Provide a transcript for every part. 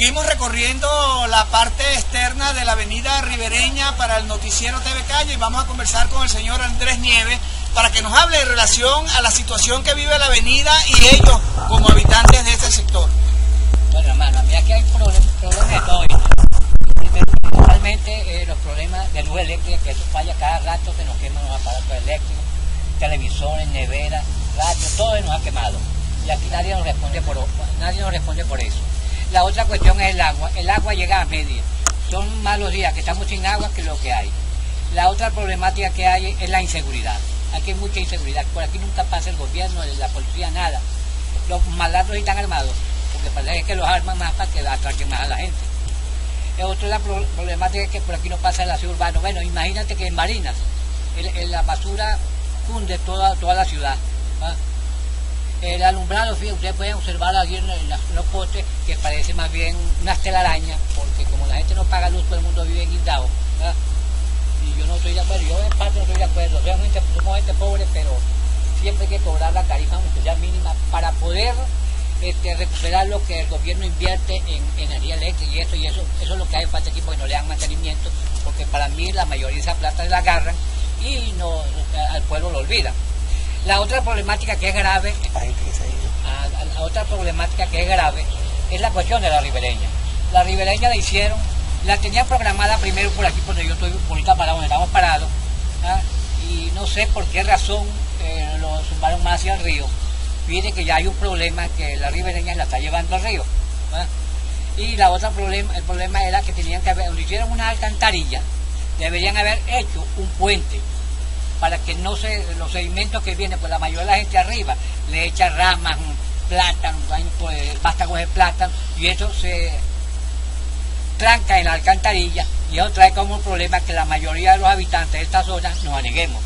recorriendo la parte externa de la avenida Ribereña para el noticiero TV Calle y vamos a conversar con el señor Andrés Nieves para que nos hable en relación a la situación que vive la avenida y ellos como habitantes de este sector. Bueno, hermano, a mí aquí hay problemas, de todo. Principalmente eh, los problemas de luz eléctrica, que eso falla cada rato, se nos queman los aparatos eléctricos, televisores, neveras, radio, todo nos ha quemado. Y aquí nadie nos responde por, nadie nos responde por eso. La otra cuestión es el agua. El agua llega a media. Son malos días que estamos sin agua que lo que hay. La otra problemática que hay es la inseguridad. Aquí hay mucha inseguridad. Por aquí nunca pasa el gobierno, la policía, nada. Los malandros están armados, porque parece que los arman más para que atraquen más a la gente. Otra la problemática es que por aquí no pasa el aseo urbano. Bueno, imagínate que en Marinas la basura funde toda, toda la ciudad. El alumbrado, fíjate, ustedes pueden observar aquí en, los postes que parece más bien una telaraña, porque como la gente no paga luz, todo el mundo vive en guindado. Y yo no estoy de acuerdo, yo en parte no estoy de acuerdo, somos gente, pobre, pero siempre hay que cobrar la tarifa ya mínima para poder este, recuperar lo que el gobierno invierte en, energía eléctrica y eso, y eso, eso es lo que hace falta aquí porque no le dan mantenimiento, porque para mí la mayoría de esa plata la agarran y no al pueblo lo olvida. La otra problemática que es grave, la otra problemática que es grave es la cuestión de la ribereña. La ribereña la hicieron, la tenían programada primero por aquí, donde yo estoy bonita parado, donde estamos parados, ¿ah? y no sé por qué razón eh, lo sumaron más hacia el río. Fíjense que ya hay un problema que la ribereña la está llevando al río. ¿ah? Y la otra problema, el problema era que tenían que haber, donde hicieron una alcantarilla, deberían haber hecho un puente para que no se, los sedimentos que vienen, pues la mayoría de la gente arriba le echa ramas, plátano, pues, vástagos de plátano, y eso se tranca en la alcantarilla, y eso trae como un problema que la mayoría de los habitantes de esta zona nos aneguemos.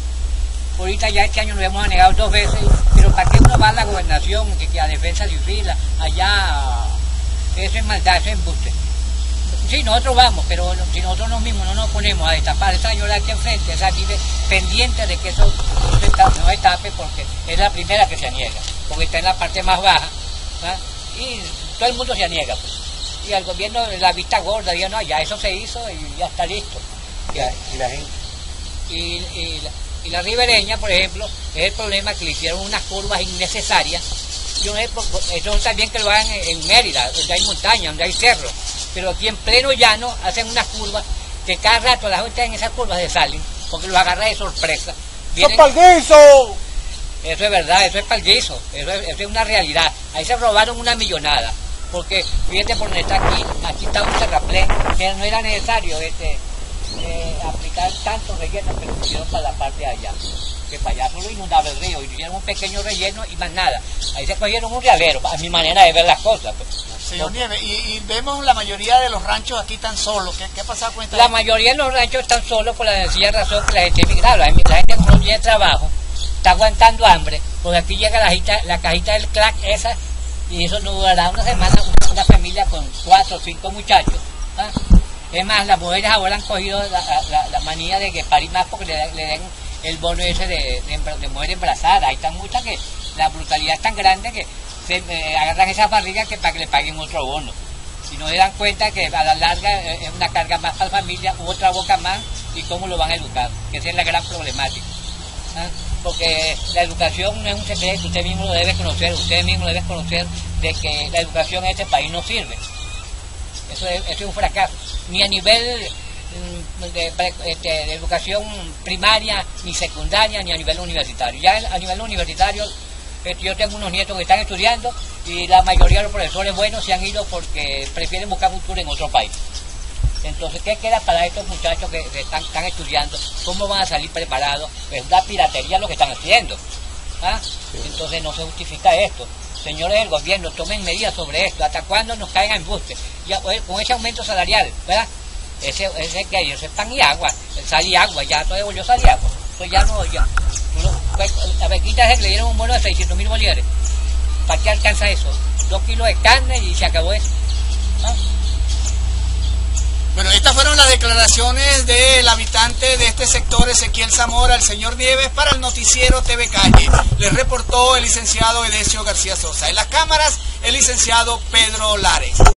Ahorita ya este año nos hemos anegado dos veces, pero ¿para qué uno va la gobernación, que, que a defensa civil, allá, eso es maldad, eso es embuste. Sí, nosotros vamos, pero si nosotros mismos no nos ponemos a destapar esa señora aquí enfrente, esa vive pendiente de que eso no se porque es la primera que se niega, porque está en la parte más baja y todo el mundo se niega. Pues. Y al gobierno la vista gorda, dice, no, ya eso se hizo y ya está listo. ¿Y la gente? Y, la, ribereña, por ejemplo, es el problema que le hicieron unas curvas innecesarias. Yo no eso está bien que lo hagan en Mérida, donde hay montaña, donde hay cerro pero aquí en pleno llano hacen unas curvas que cada rato las gente en esas curvas se salen, porque los agarra de sorpresa. ¡Eso es palguizo! Eso es verdad, eso es palguizo, eso es, eso es una realidad. Ahí se robaron una millonada, porque fíjate por donde está aquí, aquí está un terraplén, que no era necesario este, eh, aplicar tantos rellenos que pusieron para la parte de allá que para allá solo inundaba el río, y hicieron un pequeño relleno y más nada. Ahí se cogieron un realero, a mi manera de ver las cosas. Pues. Señor Nieves, y, vemos la mayoría de los ranchos aquí tan solos. ¿Qué, qué ha pasado con esta La mayoría de los ranchos están solos por la sencilla razón que la gente emigrado. La, gente no tiene trabajo, está aguantando hambre, porque aquí llega la cajita, la cajita del clac esa, y eso no durará una semana, una, familia con cuatro o cinco muchachos. ¿ah? Es más, las mujeres ahora han cogido la, manía de que parir más porque le, le den el bono ese de, de, mujer embarazada. Hay tan mucha que la brutalidad es tan grande que se agarran esas barrigas que para que le paguen otro bono. Si no se dan cuenta que a la larga eh, es una carga más para la familia, otra boca más y cómo lo van a educar, que esa es la gran problemática. ¿ah? Porque la educación no es un secreto, usted mismo lo debe conocer, usted mismo debe conocer de que la educación en este país no sirve. Eso es un fracaso, ni a nivel Mm, este, de, educación primaria, ni secundaria, ni a nivel universitario. Ya a nivel universitario, yo tengo unos nietos que están estudiando y la mayoría de los profesores buenos se han ido porque prefieren buscar futuro en otro país. Entonces, ¿qué queda para estos muchachos que, están, estudiando? ¿Cómo van a salir preparados? Es una piratería lo que están haciendo. ¿ah? Entonces, no se justifica esto. Señores del gobierno, tomen medidas sobre esto. ¿Hasta cuándo nos caen a embuste? Ya, con ese aumento salarial, ¿verdad? ese, ese que hay, ese pan y agua, sal y agua, ya todo devolvió sal y agua. Pues ya no, ya. Pues, a Bequita le dieron un bono de 600 mil bolívares. ¿Para qué alcanza eso? Dos kilos de carne y se acabó eso. Bueno, estas fueron las declaraciones del habitante de este sector, Ezequiel Zamora, el señor Nieves, para el noticiero TV Calle. Le reportó el licenciado Edesio García Sosa. En las cámaras, el licenciado Pedro Lares.